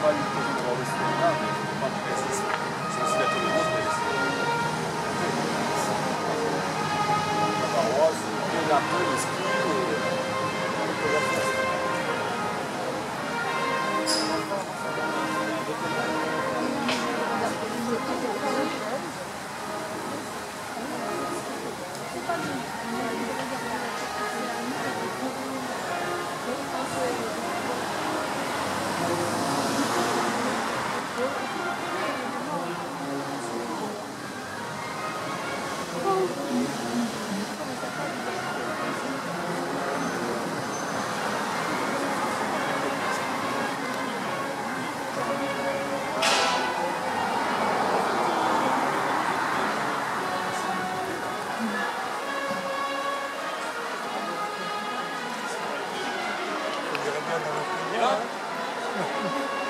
fali contemporâneos a essas criaturas Cavaosa, Pegatão, Esquilo, ハハハハ!